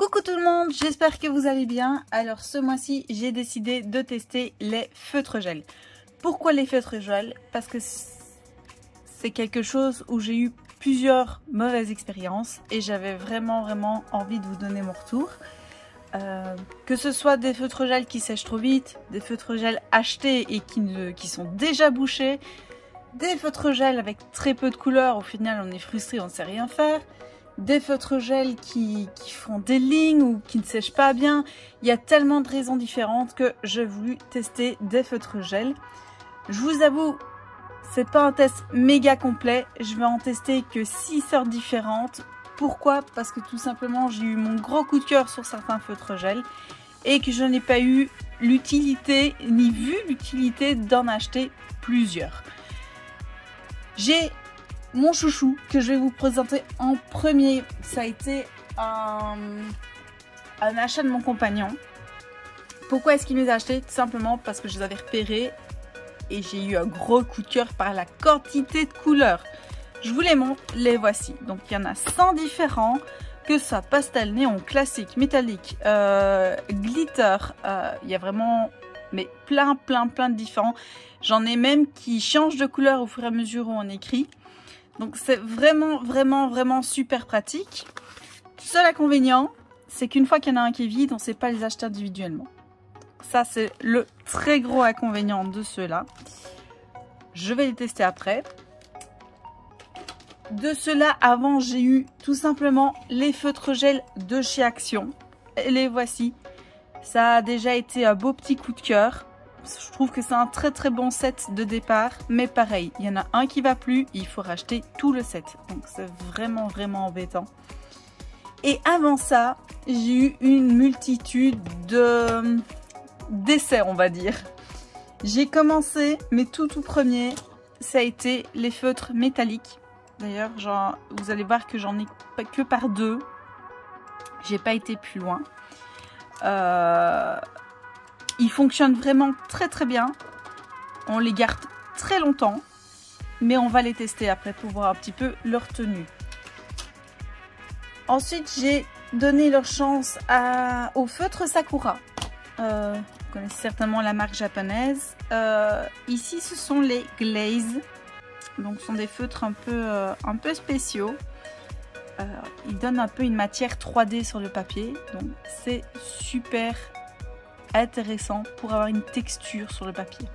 Coucou tout le monde, j'espère que vous allez bien. Alors ce mois-ci, j'ai décidé de tester les feutres gel. Pourquoi les feutres gel? Parce que c'est quelque chose où j'ai eu plusieurs mauvaises expériences et j'avais vraiment vraiment envie de vous donner mon retour. Euh, que ce soit des feutres gel qui sèchent trop vite, des feutres gel achetés et qui, qui sont déjà bouchés, des feutres gel avec très peu de couleurs, au final on est frustré, on ne sait rien faire, des feutres gel qui, font des lignes ou qui ne sèchent pas bien. Il y a tellement de raisons différentes que j'ai voulu tester des feutres gel. Je vous avoue, c'est pas un test méga complet. Je vais en tester que 6 sortes différentes. Pourquoi? Parce que tout simplement, j'ai eu mon gros coup de cœur sur certains feutres gel et que je n'ai pas eu l'utilité ni vu l'utilité d'en acheter plusieurs. J'ai mon chouchou que je vais vous présenter en premier. Ça a été un, achat de mon compagnon. Pourquoi est-ce qu'il les a achetés? Tout simplement parce que je les avais repérés et j'ai eu un gros coup de cœur par la quantité de couleurs. Je vous les montre, les voici. Donc il y en a 100 différents, que ça pastel, néon, classique, métallique, euh, glitter. Euh, il y a vraiment mais plein, plein, plein de différents. J'en ai même qui changent de couleur au fur et à mesure où on écrit. Donc c'est vraiment, vraiment, vraiment super pratique. Seul inconvénient, c'est qu'une fois qu'il y en a un qui est vide, on ne sait pas les acheter individuellement. Ça, c'est le très gros inconvénient de ceux-là. Je vais les tester après. De ceux-là, avant, j'ai eu tout simplement les feutres gel de chez Action. Et les voici. Ça a déjà été un beau petit coup de cœur. Je trouve que c'est un très très bon set de départ. Mais pareil, il y en a un qui va plus, il faut racheter tout le set. Donc c'est vraiment vraiment embêtant. Et avant ça, j'ai eu une multitude de d'essais, on va dire. J'ai commencé, mes tout tout premiers, ça a été les feutres métalliques. D'ailleurs, vous allez voir que j'en ai que par deux. J'ai pas été plus loin. Euh, ils fonctionnent vraiment très très bien. On les garde très longtemps. Mais on va les tester après pour voir un petit peu leur tenue. Ensuite, j'ai donné leur chance au feutre Sakura. Euh, vous connaissez certainement la marque japonaise. Euh, ici, ce sont les Glaze. Donc, ce sont des feutres un peu, un peu spéciaux. Euh, il donne un peu une matière 3D sur le papier. Donc c'est super intéressant pour avoir une texture sur le papier.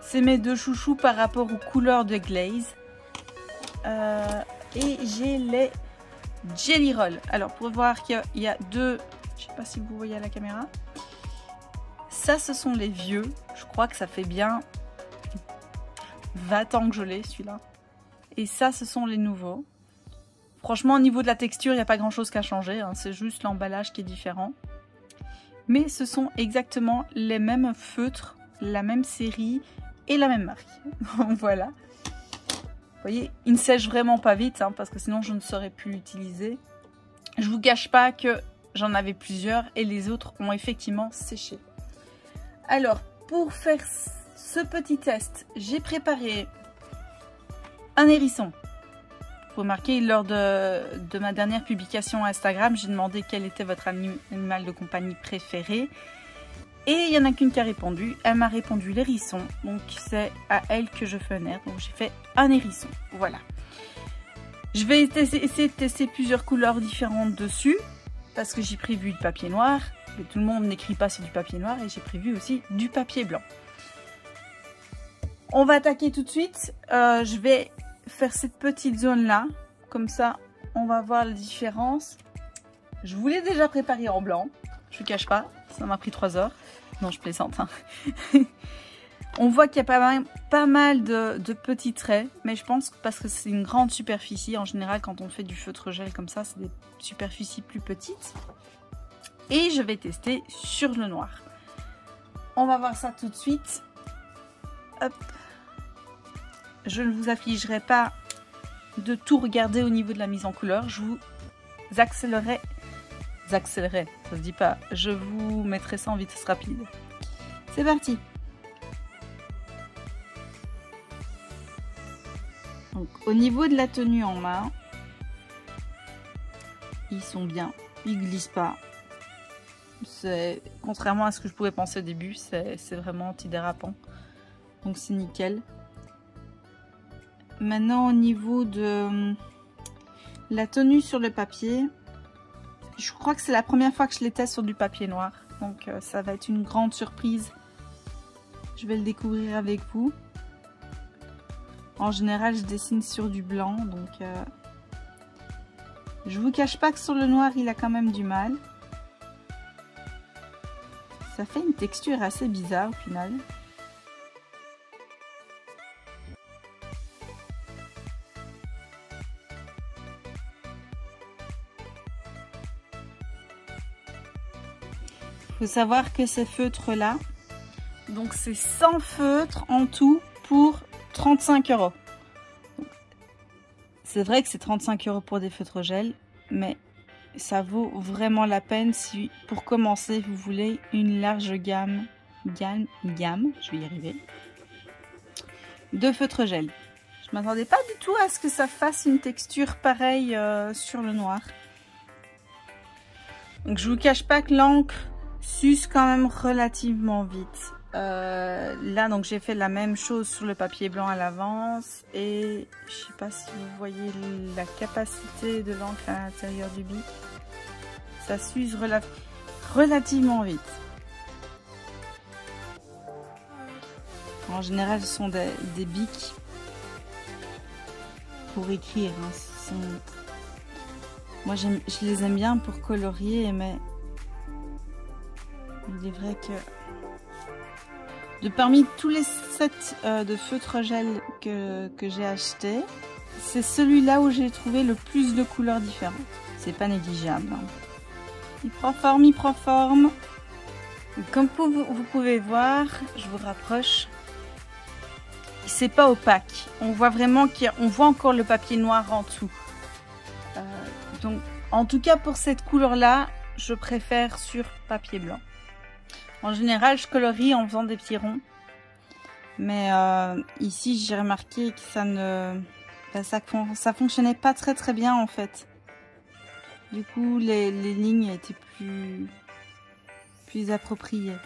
C'est mes deux chouchous par rapport aux couleurs de glaze. Euh, et j'ai les Jelly Roll. Alors pour voir qu'il y a deux... Je sais pas si vous voyez à la caméra. Ça, ce sont les vieux. Je crois que ça fait bien 20 ans que je l'ai, celui-là. Et ça, ce sont les nouveaux. Franchement, au niveau de la texture, il n'y a pas grand-chose qu'à changer. Hein. C'est juste l'emballage qui est différent. Mais ce sont exactement les mêmes feutres, la même série et la même marque. voilà. Vous voyez, ils ne sèchent vraiment pas vite, hein, parce que sinon je ne saurais plus l'utiliser. Je vous cache pas que j'en avais plusieurs et les autres ont effectivement séché. Alors, pour faire ce petit test, j'ai préparé un hérisson remarquez, lors de, ma dernière publication Instagram, j'ai demandé quel était votre animal de compagnie préféré. Et il n'y en a qu'une qui a répondu. Elle m'a répondu l'hérisson. Donc c'est à elle que je fais un air. Donc j'ai fait un hérisson. Voilà. Je vais essayer de tester plusieurs couleurs différentes dessus. Parce que j'ai prévu du papier noir. Mais tout le monde n'écrit pas sur du papier noir. Et j'ai prévu aussi du papier blanc. On va attaquer tout de suite. Euh, je vais faire cette petite zone là. Comme ça, on va voir la différence. Je voulais déjà préparer en blanc. Je ne cache pas, ça m'a pris 3 heures. Non, je plaisante. Hein. on voit qu'il y a pas mal, de, de, petits traits. Mais je pense parce que c'est une grande superficie. En général, quand on fait du feutre gel comme ça, c'est des superficies plus petites. Et je vais tester sur le noir. On va voir ça tout de suite. Hop je ne vous afficherai pas de tout regarder au niveau de la mise en couleur. Je vous accélérerai. Je vous mettrai ça en vitesse rapide. C'est parti. Au niveau de la tenue en main, ils sont bien. il glisse pas. Contrairement à ce que je pouvais penser au début, c'est vraiment antidérapant. Donc c'est nickel. Maintenant au niveau de la tenue sur le papier, je crois que c'est la première fois que je les teste sur du papier noir. Donc euh, ça va être une grande surprise. Je vais le découvrir avec vous. En général, je dessine sur du blanc, donc euh, je vous cache pas que sur le noir, il a quand même du mal. Ça fait une texture assez bizarre au final. Savoir que ces feutres là, donc c'est 100 feutres en tout pour 35 euros. C'est vrai que c'est 35 euros pour des feutres gel, mais ça vaut vraiment la peine si pour commencer vous voulez une large gamme, gamme, gamme, je vais y arriver, de feutres gel. Je m'attendais pas du tout à ce que ça fasse une texture pareille euh, sur le noir. Donc je vous cache pas que l'encre s'use quand même relativement vite. Euh, là, donc j'ai fait la même chose sur le papier blanc à l'avance et je sais pas si vous voyez la capacité de l'encre à l'intérieur du bic. Ça s'use relativement vite. En général, ce sont des, bics pour écrire. Hein. Moi, je les aime bien pour colorier, mais vrai que de parmi tous les sets euh, de feutres gel que, j'ai acheté, c'est celui-là où j'ai trouvé le plus de couleurs différentes. C'est pas négligeable. Hein. Il prend forme, il prend forme. Comme vous, pouvez voir, je vous rapproche, c'est pas opaque. On voit vraiment qu'on voit encore le papier noir en dessous. Euh, donc, en tout cas pour cette couleur-là, je préfère sur papier blanc. En général, je colorie en faisant des petits ronds. Mais euh, ici, j'ai remarqué que ça ne... Bah, ça, ça fonctionnait pas très très bien en fait. Du coup, les, lignes étaient plus, plus appropriées.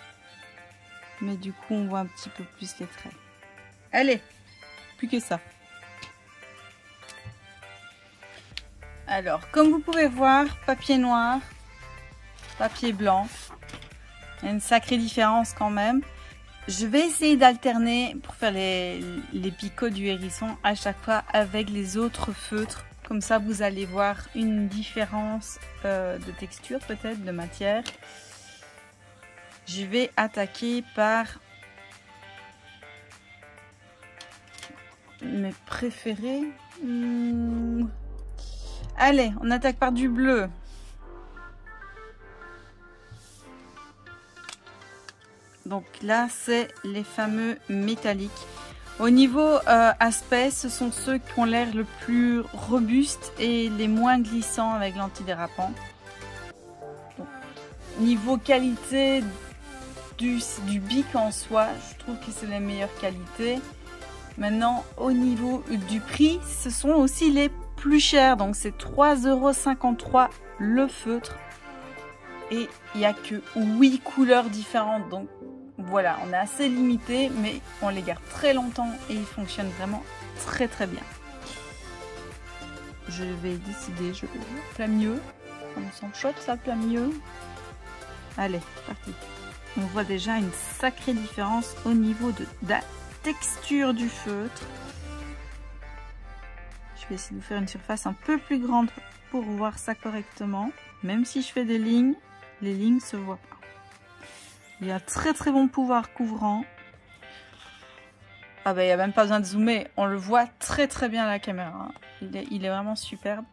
Mais du coup, on voit un petit peu plus les traits. Allez, plus que ça. Alors, comme vous pouvez voir, papier noir, papier blanc. Il y a une sacrée différence quand même. Je vais essayer d'alterner pour faire les, picots du hérisson à chaque fois avec les autres feutres. Comme ça, vous allez voir une différence euh, de texture peut-être, de matière. Je vais attaquer par mes préférés. Hmm. Allez, on attaque par du bleu. Donc là, c'est les fameux métalliques. Au niveau euh, aspect, ce sont ceux qui ont l'air le plus robustes et les moins glissants avec l'antidérapant. Niveau qualité du, bic en soi, je trouve que c'est les meilleures qualités. Maintenant, au niveau du prix, ce sont aussi les plus chers. Donc c'est 3,53€ le feutre. Et il n'y a que 8 couleurs différentes. Donc voilà, on est assez limité, mais on les garde très longtemps et ils fonctionnent vraiment très très bien. Je vais décider, je plein mieux. On s'en shot ça plein mieux. Allez, parti. On voit déjà une sacrée différence au niveau de la texture du feutre. Je vais essayer de faire une surface un peu plus grande pour voir ça correctement. Même si je fais des lignes, les lignes se voient pas. Il a très très bon pouvoir couvrant. Ah bah il n'y a même pas besoin de zoomer, on le voit très très bien à la caméra. Il est, vraiment superbe.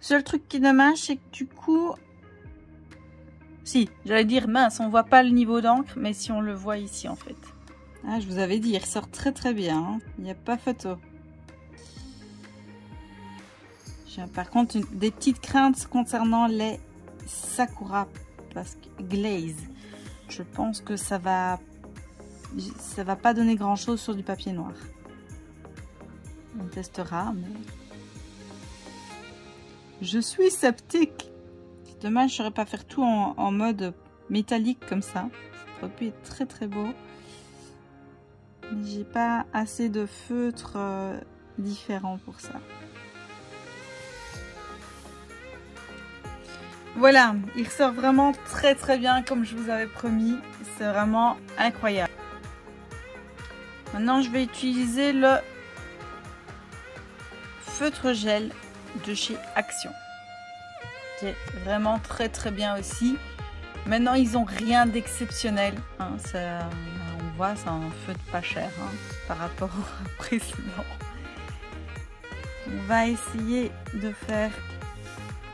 Seul truc qui est dommage, c'est que du coup... Si, j'allais dire mince, on voit pas le niveau d'encre, mais si on le voit ici en fait. Ah, je vous avais dit, il ressort très très bien. Hein. Il n'y a pas photo. J'ai par contre des petites craintes concernant les Sakura parce que glaze je pense que ça va ça va pas donner grand chose sur du papier noir. On testera, mais je suis sceptique. Dommage, je saurais pas faire tout en, mode métallique comme ça. Ça aurait pu être très très beau. J'ai pas assez de feutres euh, différents pour ça. Voilà, il ressort vraiment très très bien comme je vous avais promis. C'est vraiment incroyable. Maintenant, je vais utiliser le feutre gel de chez Action. C'est vraiment très très bien aussi. Maintenant, ils ont rien d'exceptionnel. Hein. on voit, c'est un feutre pas cher hein, par rapport au précédent. On va essayer de faire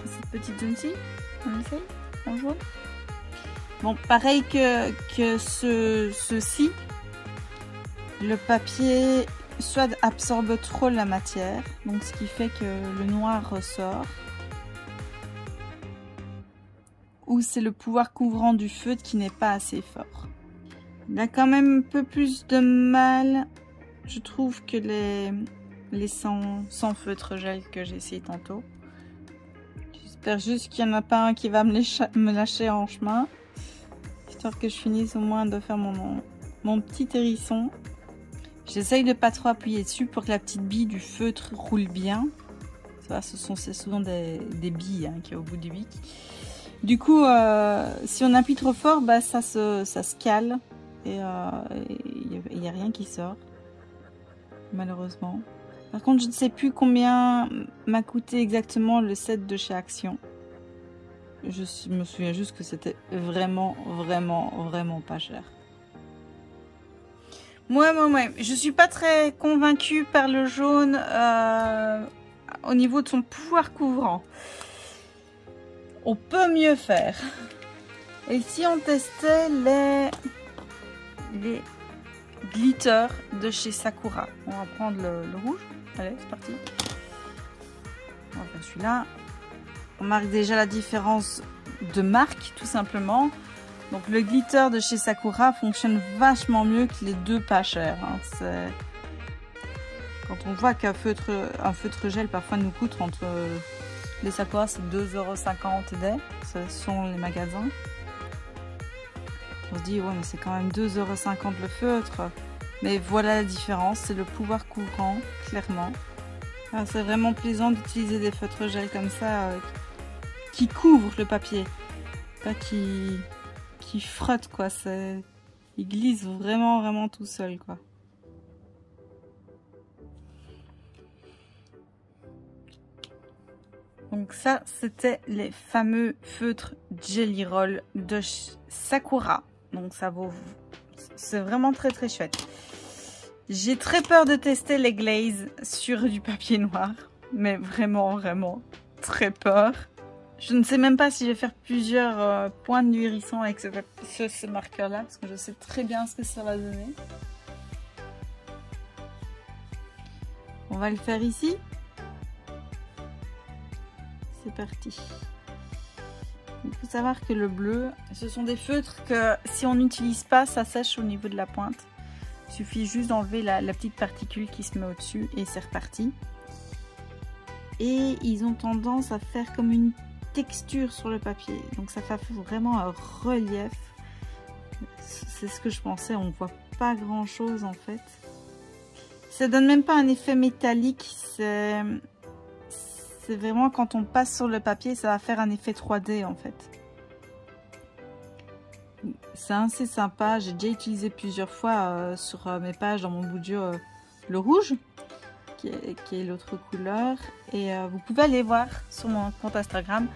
cette petite zone-ci. On essaye Bon, pareil que, ce, ceci, le papier soit absorbe trop la matière, donc ce qui fait que le noir ressort. Ou c'est le pouvoir couvrant du feutre qui n'est pas assez fort. Il a quand même un peu plus de mal, je trouve, que les, les sans, sans feutre gel que j'ai essayé tantôt. Juste qu'il n'y en a pas un qui va me, lâcher en chemin. Histoire que je finisse au moins de faire mon, petit hérisson. J'essaye de pas trop appuyer dessus pour que la petite bille du feutre roule bien. Ça, ce sont souvent des, billes hein, qui est au bout du bic. Du coup, euh, si on appuie trop fort, bah, ça, se, ça cale et il euh, n'y a, rien qui sort. Malheureusement. Par contre, je ne sais plus combien m'a coûté exactement le set de chez Action. Je me souviens juste que c'était vraiment, vraiment, vraiment pas cher. Moi, moi, moi, je suis pas très convaincue par le jaune euh, au niveau de son pouvoir couvrant. On peut mieux faire. Et si on testait les, les glitters de chez Sakura? On va prendre le rouge. Allez, c'est parti. On va faire celui-là. On marque déjà la différence de marque, tout simplement. Donc le glitter de chez Sakura fonctionne vachement mieux que les deux pas chers. Hein. Quand on voit qu'un feutre, gel parfois nous coûte entre les Sakura c'est 2,50€ des, ce sont les magasins. On se dit ouais mais c'est quand même 2,50€ le feutre. Mais voilà la différence, c'est le pouvoir couvrant, clairement. C'est vraiment plaisant d'utiliser des feutres gel comme ça, euh, qui couvrent le papier, pas qui, qui frottent quoi. Ils glissent vraiment, vraiment tout seul quoi. Donc ça, c'était les fameux feutres Jelly Roll de Sakura. Donc ça vaut... C'est vraiment très très chouette. J'ai très peur de tester les glazes sur du papier noir. Mais vraiment, vraiment, très peur. Je ne sais même pas si je vais faire plusieurs euh, points de hérisson avec ce marqueur-là. Parce que je sais très bien ce que ça va donner. On va le faire ici. C'est parti. Il faut savoir que le bleu, ce sont des feutres que si on n'utilise pas, ça sèche au niveau de la pointe. Il suffit juste d'enlever la, petite particule qui se met au-dessus et c'est reparti. Et ils ont tendance à faire comme une texture sur le papier. Donc ça fait vraiment un relief. C'est ce que je pensais, on voit pas grand chose en fait. Ça donne même pas un effet métallique, c'est vraiment quand on passe sur le papier, ça va faire un effet 3D en fait. C'est assez sympa. J'ai déjà utilisé plusieurs fois euh, sur euh, mes pages dans mon boudio euh, le rouge, qui est, l'autre couleur. Et vous pouvez aller voir sur mon compte Instagram.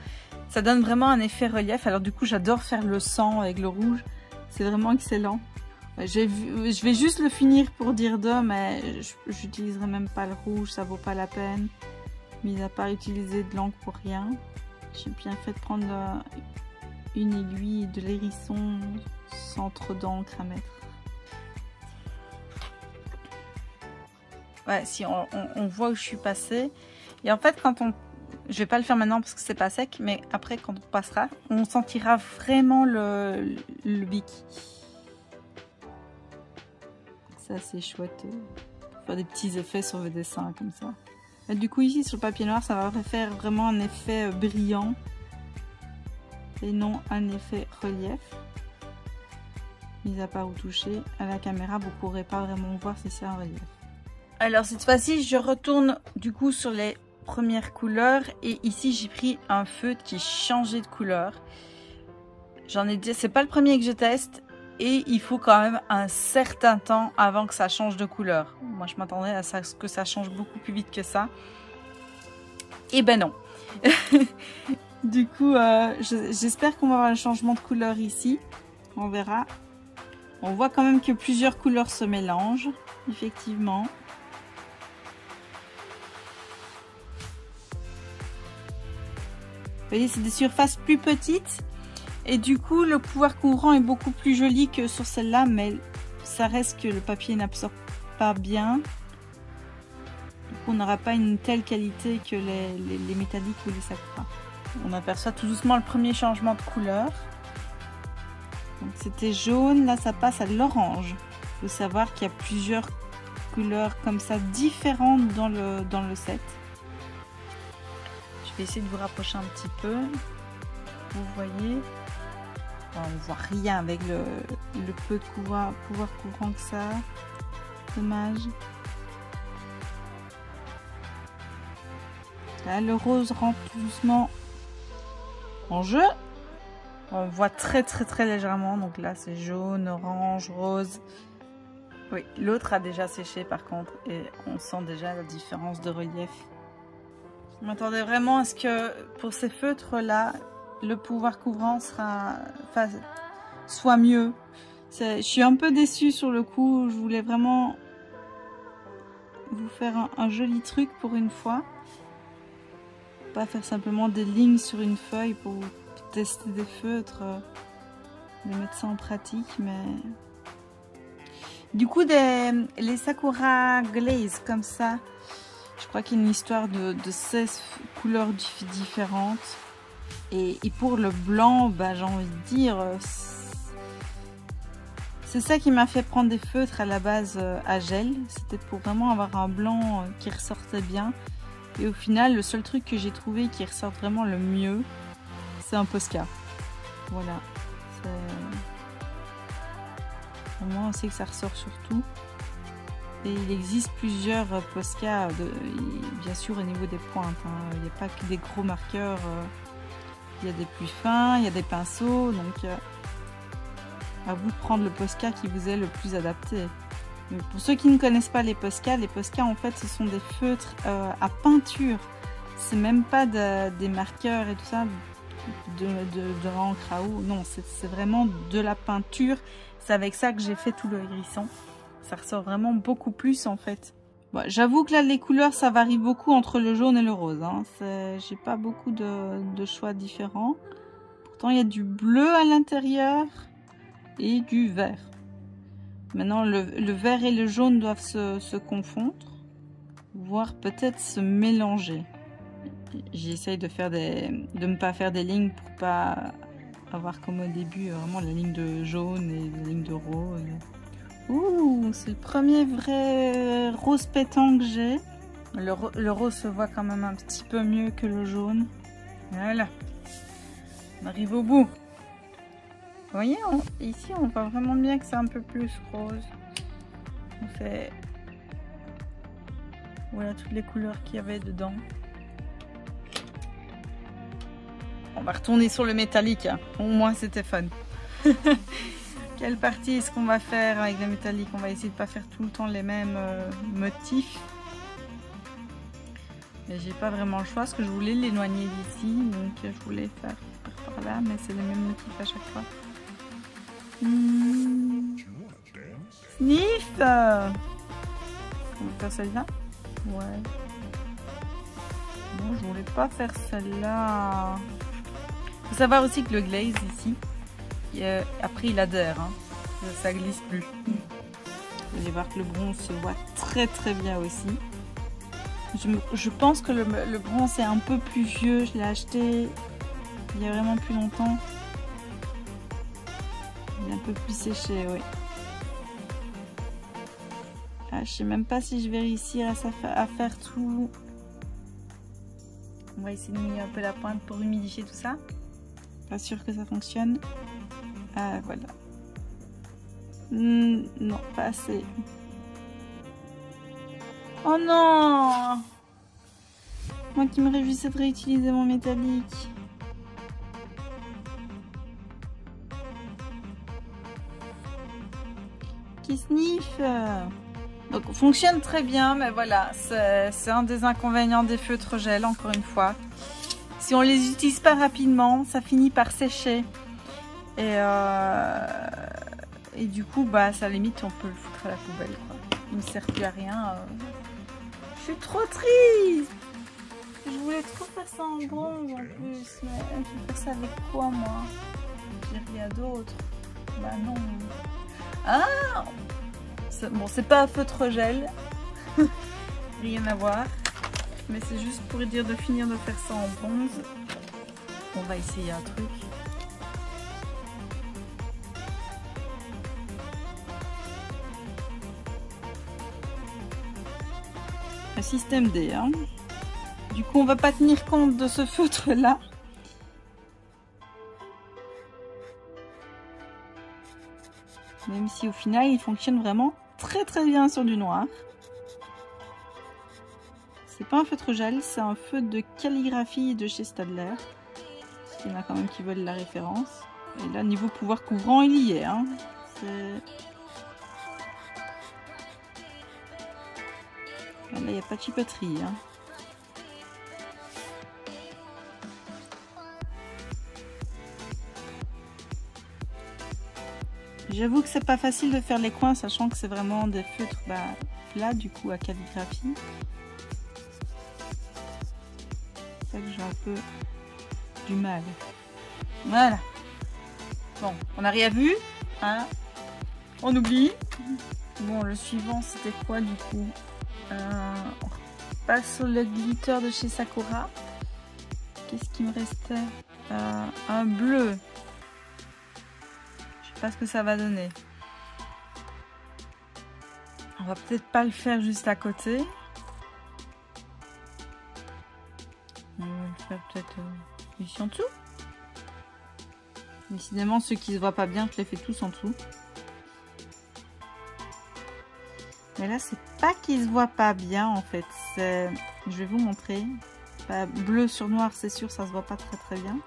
Ça donne vraiment un effet relief. Alors du coup, j'adore faire le sang avec le rouge. C'est vraiment excellent. Je vais juste le finir pour dire deux, mais j'utiliserai même pas le rouge, ça vaut pas la peine. Mis à part utiliser de l'encre pour rien. J'ai bien fait de prendre une aiguille de l'hérisson sans trop d'encre à mettre. Ouais, si on, voit où je suis passée. Et en fait, quand on... Je vais pas le faire maintenant parce que c'est pas sec, mais après, quand on passera, on sentira vraiment le, le. Ça, c'est chouette. faire des petits effets sur le dessin comme ça. du coup, ici, sur le papier noir, ça va faire vraiment un effet brillant et non un effet relief. Mis à part où toucher, à la caméra, vous ne pourrez pas vraiment voir si c'est un relief. Alors cette fois-ci, je retourne du coup sur les premières couleurs et ici j'ai pris un feutre qui changeait de couleur. J'en ai dit, c'est pas le premier que je teste et il faut quand même un certain temps avant que ça change de couleur. Moi je m'attendais à ce que ça change beaucoup plus vite que ça. Et ben non. du coup, euh, j'espère qu'on va avoir un changement de couleur ici. On verra. On voit quand même que plusieurs couleurs se mélangent, effectivement. Vous voyez, c'est des surfaces plus petites. Et du coup, le pouvoir courant est beaucoup plus joli que sur celle-là, mais ça reste que le papier n'absorbe pas bien. Coup, on n'aura pas une telle qualité que les, métalliques ou les sakura. On aperçoit tout doucement le premier changement de couleur. C'était jaune, là ça passe à l'orange. Il faut savoir qu'il y a plusieurs couleurs comme ça différentes dans le, dans le set. Je vais essayer de vous rapprocher un petit peu. Vous voyez, on ne voit rien avec le, peu de pouvoir, pouvoir courant que ça. Dommage. Là, le rose rentre doucement en jeu. On voit très très très légèrement. Donc là, c'est jaune, orange, rose. Oui, l'autre a déjà séché par contre. Et on sent déjà la différence de relief. Je m'attendais vraiment à ce que pour ces feutres là, le pouvoir couvrant soit mieux. Je suis un peu déçue sur le coup. Je voulais vraiment vous faire un joli truc pour une fois pas faire simplement des lignes sur une feuille pour tester des feutres, euh, de mettre ça en pratique, mais... Du coup, des, les Sakura Glaze comme ça, je crois qu'il y a une histoire de, 16 couleurs différentes. Et, pour le blanc, bah, j'ai envie de dire, euh, c'est ça qui m'a fait prendre des feutres à la base euh, à gel. C'était pour vraiment avoir un blanc qui ressortait bien. Et au final, le seul truc que j'ai trouvé qui ressort vraiment le mieux, c'est un Posca. Voilà. Vraiment, on sait que ça ressort surtout. Et il existe plusieurs Posca, bien sûr au niveau des pointes. Hein. Il n'y a pas que des gros marqueurs. Euh. Il y a des plus fins, il y a des pinceaux. Donc, euh, à vous de prendre le Posca qui vous est le plus adapté. Pour ceux qui ne connaissent pas les Posca, les Posca en fait ce sont des feutres euh, à peinture. C'est même pas des marqueurs et tout ça, de, de, à eau. Non, c'est vraiment de la peinture. C'est avec ça que j'ai fait tout le hérisson. Ça ressort vraiment beaucoup plus en fait. J'avoue que là les couleurs ça varie beaucoup entre le jaune et le rose. Hein. J'ai pas beaucoup de choix différents. Pourtant il y a du bleu à l'intérieur et du vert. Maintenant, le, vert et le jaune doivent se, confondre, voire peut-être se mélanger. J'essaye de faire des, de ne pas faire des lignes pour pas avoir comme au début vraiment la ligne de jaune et la ligne de rose. Ouh, c'est le premier vrai rose pétant que j'ai. Le, le, rose se voit quand même un petit peu mieux que le jaune. Voilà. On arrive au bout. Vous voyez, ici, on voit vraiment bien que c'est un peu plus rose. On fait... Voilà toutes les couleurs qu'il y avait dedans. On va retourner sur le métallique. Hein. Au moins, c'était fun. Quelle partie est-ce qu'on va faire avec le métallique? On va essayer de pas faire tout le temps les mêmes euh, motifs. Mais j'ai pas vraiment le choix parce que je voulais l'éloigner d'ici. Donc je voulais faire par là. Mais c'est les mêmes motifs à chaque fois. Sniff On va faire celle-là Ouais. Non, je voulais pas faire celle-là. Faut savoir aussi que le glaze ici, après il adhère. Hein. Ça glisse plus. Vous allez voir que le bronze se voit très très bien aussi. Je, pense que le, le bronze est un peu plus vieux. Je l'ai acheté il y a vraiment plus longtemps peu plus séché, oui. Ah, je sais même pas si je vais réussir à, faire tout. On va essayer de mettre un peu la pointe pour humidifier tout ça. Pas sûr que ça fonctionne. Ah, voilà. Hmm, non, pas assez. Oh non Moi qui me réjouissais de réutiliser mon métallique. Qui Donc fonctionne très bien, mais voilà, c'est un des inconvénients des feutres gel, encore une fois. Si on les utilise pas rapidement, ça finit par sécher. Et, euh, et du coup, bah, ça limite, on peut le foutre à la poubelle. Quoi. Il ne sert plus à rien. Euh. Je suis trop triste. Je voulais trop faire ça en bronze en plus. Mais je vais faire ça avec quoi, moi? J'ai rien d'autre. Bah non. Ah Bon, c'est pas un feutre gel. rien à voir. Mais c'est juste pour dire de finir de faire ça en bronze. On va essayer un truc. système D. Hein. Du coup, on va pas tenir compte de ce feutre-là. Même si au final, il fonctionne vraiment très très bien sur du noir. C'est pas un feutre gel, c'est un feutre de calligraphie de chez Stadler. Il y en a quand même qui veulent la référence. Et là, niveau pouvoir couvrant, il y est. Hein. Là, il n'y a pas de chipoterie. Hein. J'avoue que c'est pas facile de faire les coins, sachant que c'est vraiment des feutres bah, du coup, à calligraphie. C'est que j'ai un peu du mal. Voilà. Bon, on n'a rien vu. Hein on oublie. Bon, le suivant, c'était quoi, du coup? Euh, on passe sur le glitter de chez Sakura. Qu'est-ce qui me restait? Euh, Un bleu. Ce que ça va donner. On va peut-être pas le faire juste à côté. On va le faire peut-être euh, ici en dessous. Décidément, ceux qui se voient pas bien, je les fais tous en dessous. Mais là, c'est pas qu'il se voit pas bien en fait. Je vais vous montrer. bleu sur noir, c'est sûr, ça se voit pas très très bien.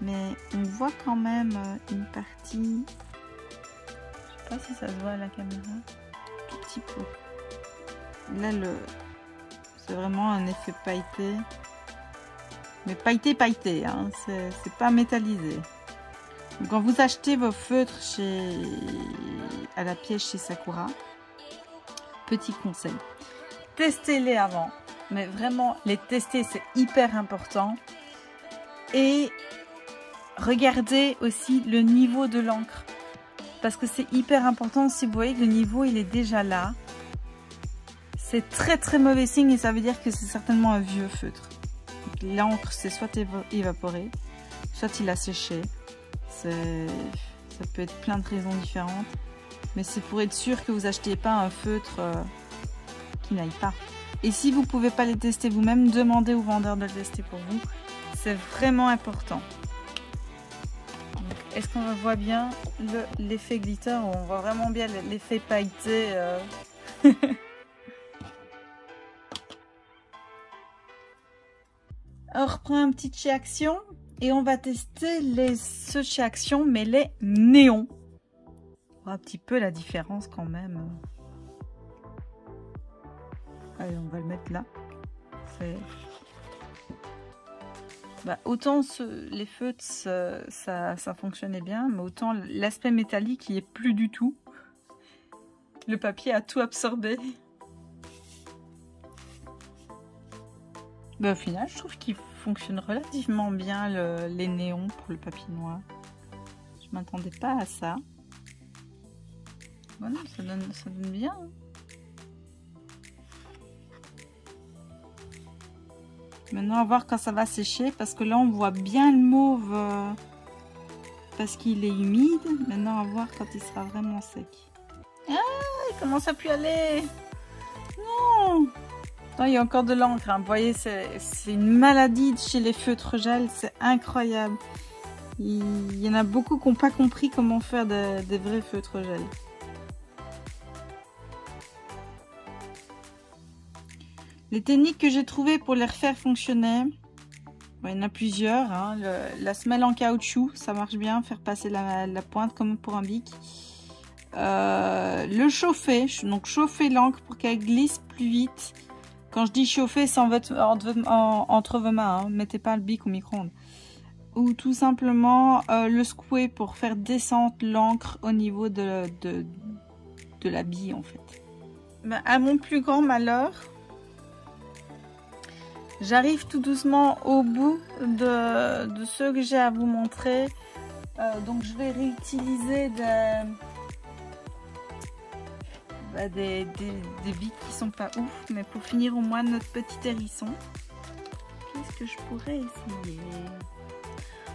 Mais on voit quand même euh, une partie. Je sais pas si ça se voit à la caméra. Tout petit peu. Là, le... c'est vraiment un effet pailleté. Mais pailleté, pailleté. Hein. C'est pas métallisé. Donc, quand vous achetez vos feutres chez... à la pièce chez Sakura, petit conseil. Testez-les avant. Mais vraiment, les tester, c'est hyper important. Et regardez aussi le niveau de l'encre. Parce que c'est hyper important. Si vous voyez que le niveau, il est déjà là. C'est très très mauvais signe et ça veut dire que c'est certainement un vieux feutre. L'encre, c'est soit évaporé, soit il a séché. Ça peut être plein de raisons différentes. Mais c'est pour être sûr que vous n'achetiez pas un feutre euh, qui n'aille pas. Et si vous pouvez pas les tester vous-même, demandez au vendeur de le tester pour vous. C'est vraiment important. Est-ce qu'on voit bien l'effet glitter On voit vraiment bien l'effet pailleté. Euh? on reprend un petit chez Action et on va tester les ceux chez Action, mais les néons un petit peu la différence quand même. Allez, on va le mettre là. Bah, autant les feutres, ça, fonctionnait bien, mais autant l'aspect métallique, il est plus du tout. Le papier a tout absorbé. Bah, au final, je trouve qu'il fonctionne relativement bien les néons pour le papier noir. Je m'attendais pas à ça. Voilà, ça donne, ça donne bien. Hein. Maintenant, va voir quand ça va sécher. Parce que là, on voit bien le mauve. Euh, parce qu'il est humide. Maintenant, va voir quand il sera vraiment sec. Ah, il commence à plus aller? Non. il y a encore de l'encre. Hein. Vous voyez, c'est une maladie chez les feutres gel. C'est incroyable. Il y en a beaucoup qui n'ont pas compris comment faire des vrais feutres gel. Les techniques que j'ai trouvées pour les refaire fonctionner, il y en a plusieurs. Hein. la semelle en caoutchouc, ça marche bien, faire passer la, pointe comme pour un bic. Euh, le chauffer, donc chauffer l'encre pour qu'elle glisse plus vite. Quand je dis chauffer, c'est entre vos mains, hein. mettez pas le bic au micro-ondes ou tout simplement euh, le secouer pour faire descendre l'encre au niveau de, de, la bille en fait. Ben, à mon plus grand malheur, j'arrive tout doucement au bout de, de ce que j'ai à vous montrer. Euh, donc je vais réutiliser des, bah, des, des, des qui sont pas ouf, mais pour finir au moins notre petit hérisson. Qu'est-ce que je pourrais essayer?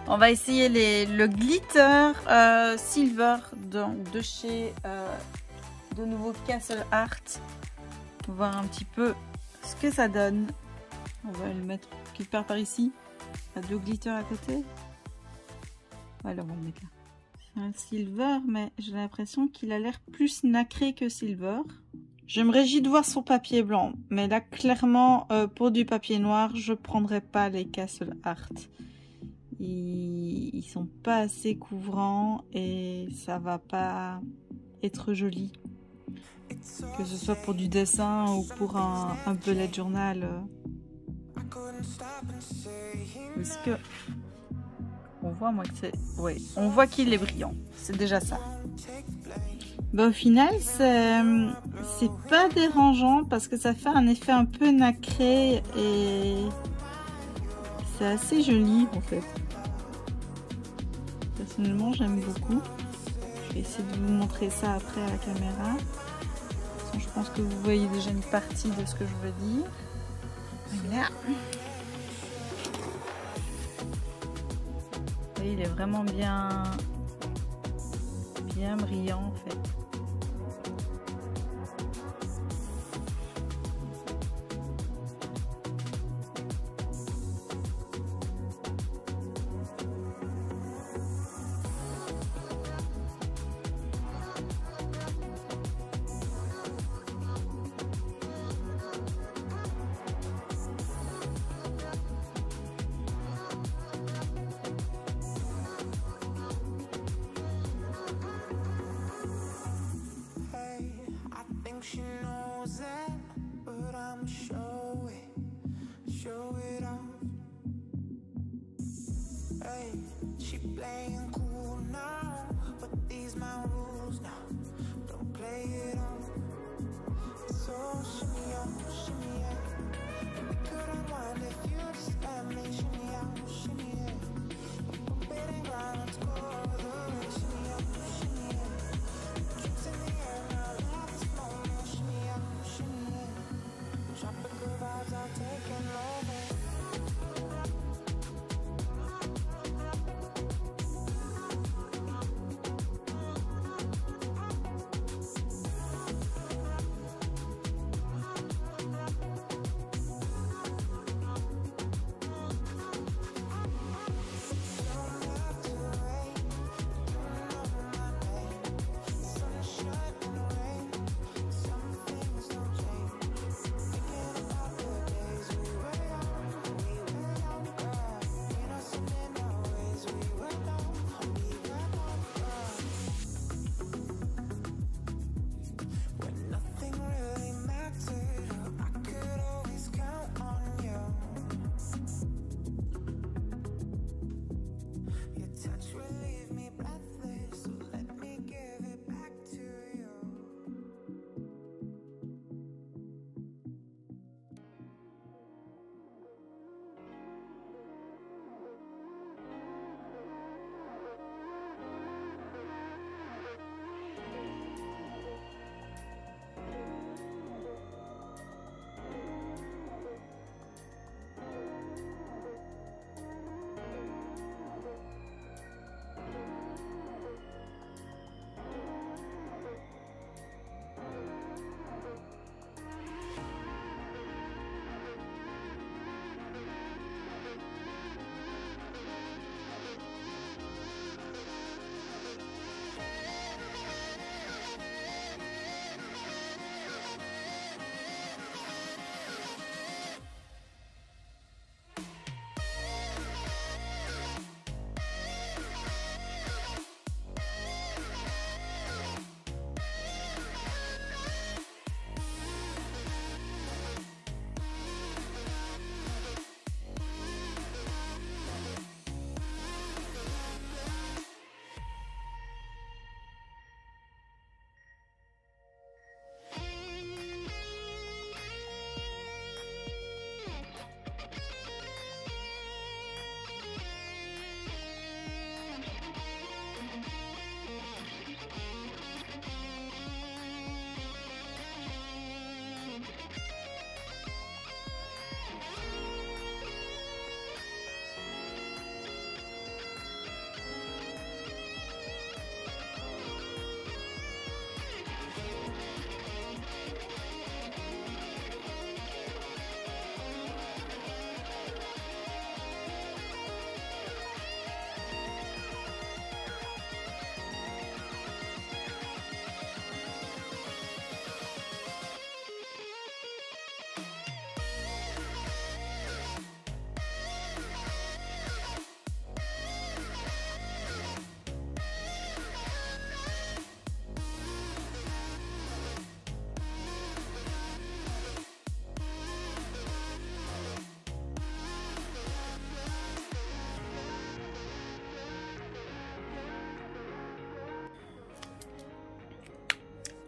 On va essayer le glitter euh, silver de chez euh, de nouveau Castle Art. Voir un petit peu ce que ça donne. On va le mettre quelque part par ici. A deux glitters à côté. Voilà, on va le là. C'est un silver, mais j'ai l'impression qu'il a l'air plus nacré que silver. Je me réjouis de voir son papier blanc, mais là, clairement, euh, pour du papier noir, je prendrai pas les Castle Art ils, sont pas assez couvrants et ça va pas être joli. Que ce soit pour du dessin ou pour un, un bullet journal. Est-ce que on voit moi que c'est ouais, on voit qu'il est brillant. C'est déjà ça. Bah, au final, c'est pas dérangeant parce que ça fait un effet un peu nacré et c'est assez joli en fait personnellement j'aime beaucoup. Je vais essayer de vous montrer ça après à la caméra. Je pense que vous voyez déjà une partie de ce que je veux dire. Voilà. Il est vraiment bien, bien brillant en fait.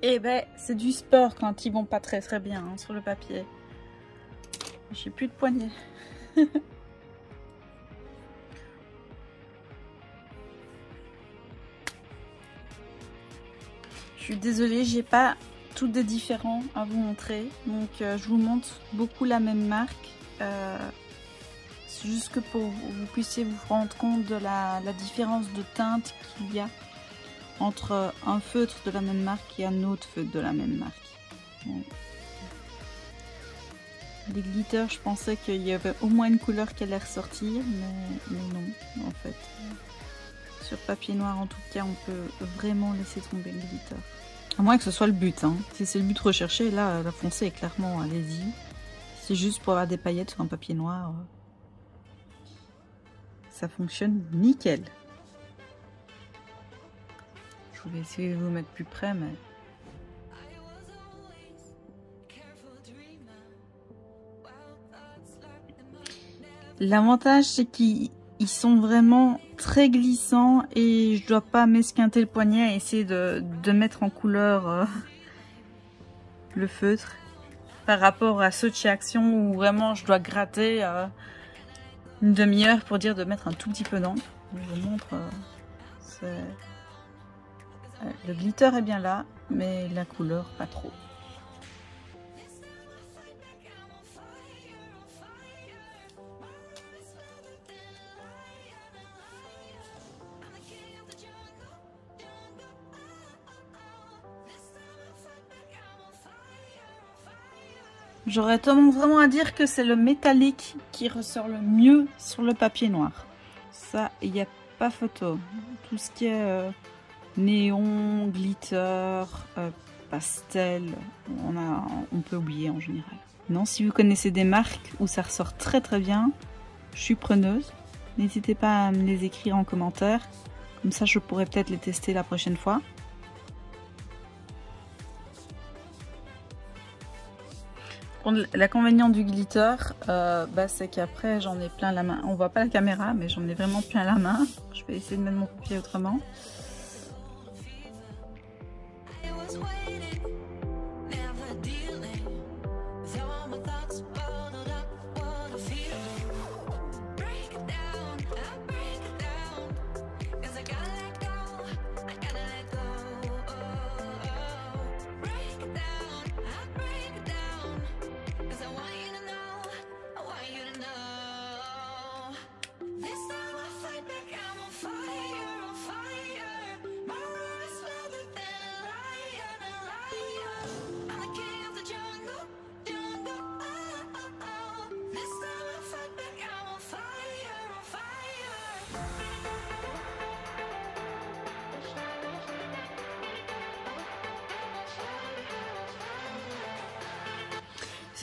Eh ben, c'est du sport quand ils vont pas très très bien hein, sur le papier. J'ai plus de poignet. Je suis désolée, j'ai pas tout des différents à vous montrer. Donc euh, je vous montre beaucoup la même marque. Euh, c'est juste que pour que vous puissiez vous rendre compte de la, différence de teinte qu'il y a entre un feutre de la même marque et un autre feutre de la même marque. Les glitters, je pensais qu'il y avait au moins une couleur qui allait ressortir, mais, non, en fait. Sur papier noir, en tout cas, on peut vraiment laisser tomber le glitter. À moins que ce soit le but. Hein. Si c'est le but recherché, là, la foncée est clairement allez-y. C'est juste pour avoir des paillettes sur un papier noir. Euh, ça fonctionne nickel. Je vais essayer de vous mettre plus près, mais... L'avantage, c'est qu'ils sont vraiment très glissants et je dois pas m'esquinter le poignet et essayer de, mettre en couleur euh, le feutre par rapport à ceux de chez Action où vraiment je dois gratter euh, une demi-heure pour dire de mettre un tout petit peu d'encre. Je vous montre. Euh, le glitter est bien là, mais la couleur pas trop. J'aurais tendance vraiment à dire que c'est le métallique qui ressort le mieux sur le papier noir. Ça, il n'y a pas photo. Tout ce qui est euh, néon, glitter, euh, pastel, on, a, on peut oublier en général. Non, si vous connaissez des marques où ça ressort très très bien, je suis preneuse. N'hésitez pas à me les écrire en commentaire. Comme ça, je pourrais peut-être les tester la prochaine fois. L'inconvénient du glitter, euh, bah, c'est qu'après j'en ai plein la main. On voit pas la caméra, mais j'en ai vraiment plein la main. Je vais essayer de mettre mon papier autrement. waiting.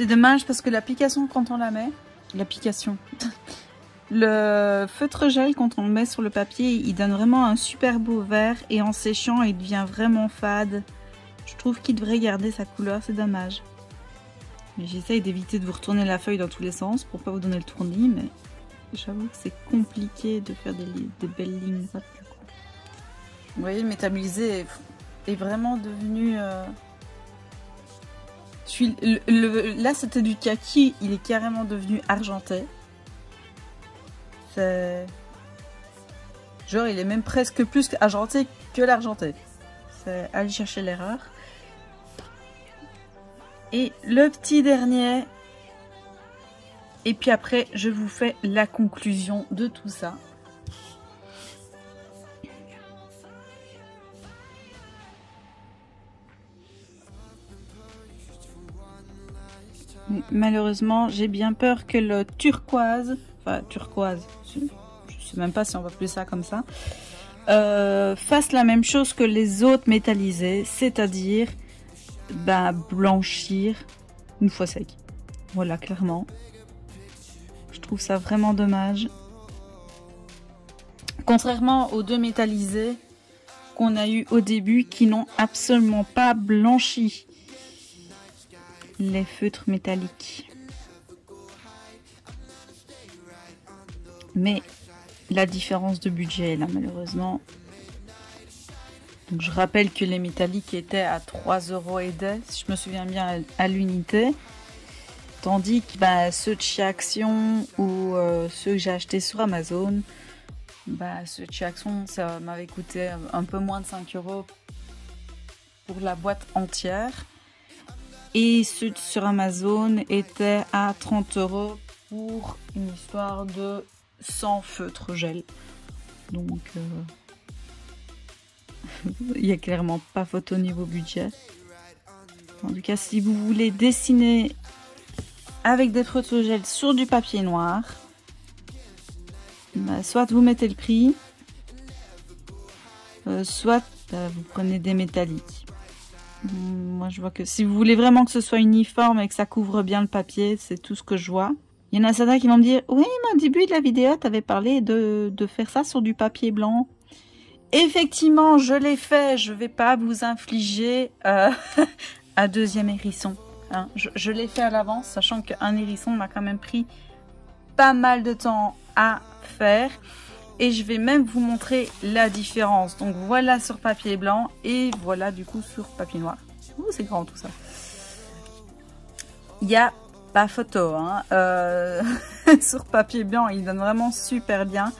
C'est dommage parce que l'application, quand on la met, l'application, le feutre gel, quand on le met sur le papier, il donne vraiment un super beau vert et en séchant, il devient vraiment fade. Je trouve qu'il devrait garder sa couleur, c'est dommage. J'essaye d'éviter de vous retourner la feuille dans tous les sens pour pas vous donner le tournis, mais j'avoue que c'est compliqué de faire des, belles lignes Vous voyez, le métallisé est, vraiment devenu... Euh, là, c'était du kaki, il est carrément devenu argenté. Genre, il est même presque plus argenté que l'argenté. C'est aller chercher l'erreur. Et le petit dernier. Et puis après, je vous fais la conclusion de tout ça. Malheureusement, j'ai bien peur que le turquoise, enfin turquoise, je sais même pas si on va plus ça comme ça, euh, fasse la même chose que les autres métallisés, c'est-à-dire bah, blanchir une fois sec. Voilà, clairement. Je trouve ça vraiment dommage. Contrairement aux deux métallisés qu'on a eu au début qui n'ont absolument pas blanchi les feutres métalliques. Mais la différence de budget là malheureusement. Je rappelle que les métalliques étaient à 3 euros et des, si je me souviens bien, à l'unité. Tandis que bah, ceux de chez Action ou euh, ceux que j'ai achetés sur Amazon, bah, ceux de chez Action, ça m'avait coûté un peu moins de 5 euros pour la boîte entière. Et ceux sur Amazon étaient à 30 euros pour une histoire de 100 feutres gel. Donc, euh, il n'y a clairement pas photo niveau budget. En tout cas, si vous voulez dessiner avec des feutres gel sur du papier noir, bah, soit vous mettez le prix, euh, soit bah, vous prenez des métalliques. Moi, je vois que si vous voulez vraiment que ce soit uniforme et que ça couvre bien le papier, c'est tout ce que je vois. Il y en a certains qui vont me dire, oui, mais au début de la vidéo, tu parlé de, faire ça sur du papier blanc. Effectivement, je l'ai fait. Je vais pas vous infliger euh, un deuxième hérisson. Hein. Je, l'ai fait à l'avance, sachant qu'un hérisson m'a quand même pris pas mal de temps à faire. Et je vais même vous montrer la différence. Donc voilà sur papier blanc et voilà du coup sur papier noir. Ouh, c'est grand tout ça. Il y a pas photo. Hein. Euh, sur papier blanc, il donne vraiment super bien.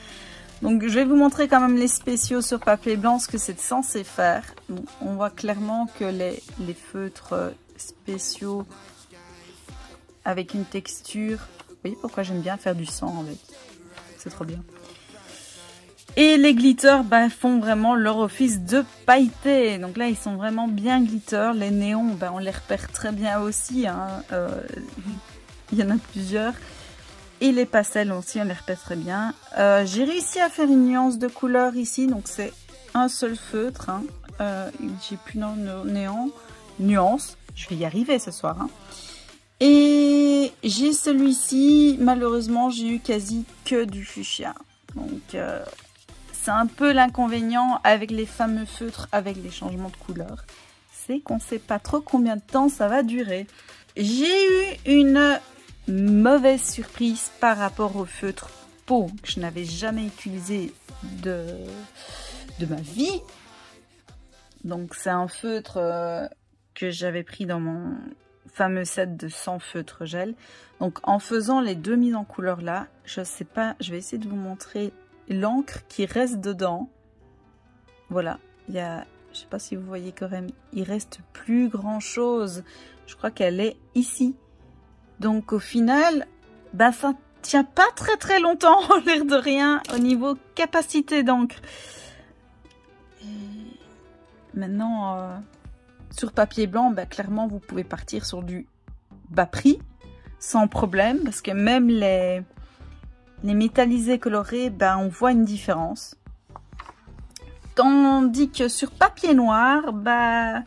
Donc je vais vous montrer quand même les spéciaux sur papier blanc, ce que c'est censé faire. on voit clairement que les, les feutres spéciaux avec une texture. Vous voyez pourquoi j'aime bien faire du sang avec? C'est trop bien. Et les glitters bah, font vraiment leur office de pailleté. Donc là, ils sont vraiment bien glitter. Les néons, bah, on les repère très bien aussi. Hein. Euh, il y en a plusieurs. Et les pastels aussi, on les repère très bien. Euh, j'ai réussi à faire une nuance de couleur ici. Donc c'est un seul feutre. Hein. Euh, j'ai plus de néon. Nuance. Je vais y arriver ce soir. Hein. Et j'ai celui-ci. Malheureusement, j'ai eu quasi que du fuchsia. Donc c'est un peu l'inconvénient avec les fameux feutres avec les changements de couleur. C'est qu'on ne sait pas trop combien de temps ça va durer. J'ai eu une mauvaise surprise par rapport au feutre peau que je n'avais jamais utilisé de, de ma vie. Donc c'est un feutre euh, que j'avais pris dans mon fameux set de 100 feutres gel. Donc en faisant les deux mises en couleur là, je sais pas, je vais essayer de vous montrer l'encre qui reste dedans. Voilà, il y a, je sais pas si vous voyez quand même, il reste plus grand chose. Je crois qu'elle est ici. Donc au final, bah ça tient pas très très longtemps, l'air de rien, au niveau capacité d'encre. Maintenant, euh, sur papier blanc, bah, clairement, vous pouvez partir sur du bas prix, sans problème, parce que même les, les métallisés colorés, ben, on voit une différence. Tandis que sur papier noir, bah,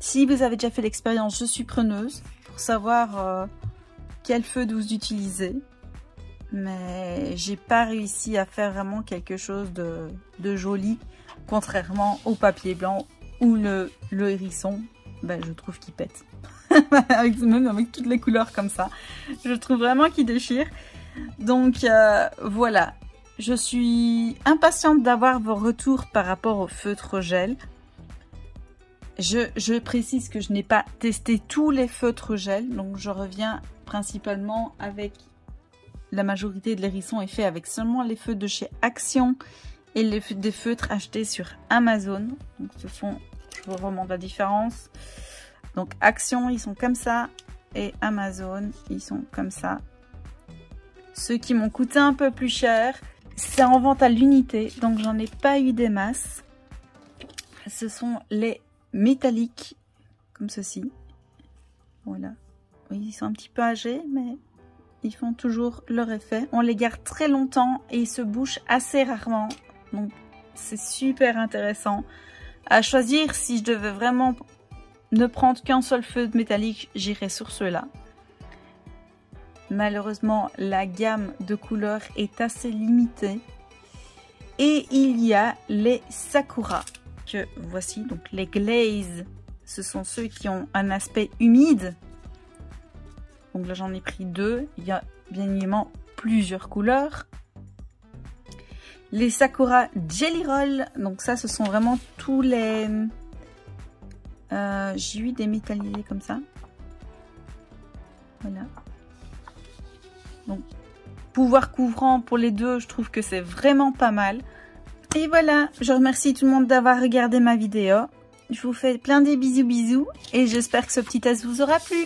si vous avez déjà fait l'expérience, je suis preneuse pour savoir euh, quel feu vous utilisez. Mais j'ai pas réussi à faire vraiment quelque chose de, joli, contrairement au papier blanc ou le, hérisson, ben, je trouve qu'il pète. même avec toutes les couleurs comme ça. Je trouve vraiment qu'il déchire. Donc euh, voilà, je suis impatiente d'avoir vos retours par rapport au feutre gel. Je, précise que je n'ai pas testé tous les feutres gel, donc je reviens principalement avec la majorité de l'hérisson est fait avec seulement les feutres de chez Action et les des feutres achetés sur Amazon. Donc ce sont, je vous la différence. Donc Action, ils sont comme ça et Amazon, ils sont comme ça. Ceux qui m'ont coûté un peu plus cher, c'est en vente à l'unité, donc j'en ai pas eu des masses. Ce sont les métalliques, comme ceci. Voilà. Oui, ils sont un petit peu âgés, mais ils font toujours leur effet. On les garde très longtemps et ils se bouchent assez rarement. Donc, c'est super intéressant. À choisir, si je devais vraiment ne prendre qu'un seul feu métallique, j'irais sur ceux-là. Malheureusement, la gamme de couleurs est assez limitée. Et il y a les Sakura, que voici, donc les Glaze. Ce sont ceux qui ont un aspect humide. Donc là, j'en ai pris deux. Il y a bien évidemment plusieurs couleurs. Les Sakura Jelly Roll. Donc ça, ce sont vraiment tous les... Euh, j'ai eu des métallisés comme ça. Voilà. Donc, pouvoir couvrant pour les deux, je trouve que c'est vraiment pas mal. Et voilà, je remercie tout le monde d'avoir regardé ma vidéo. Je vous fais plein de bisous bisous et j'espère que ce petit test vous aura plu.